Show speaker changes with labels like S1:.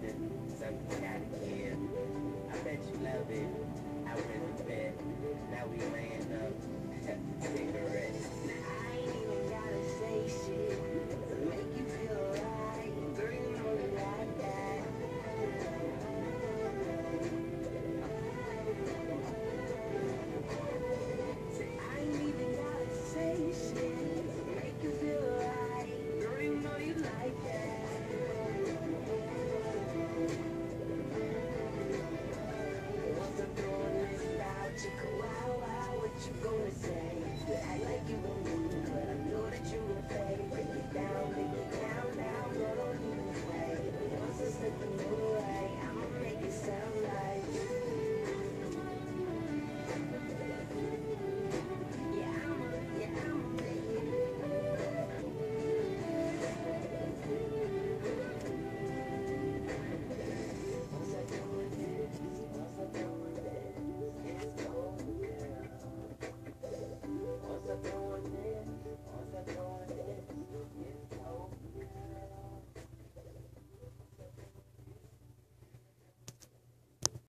S1: something, something out of here.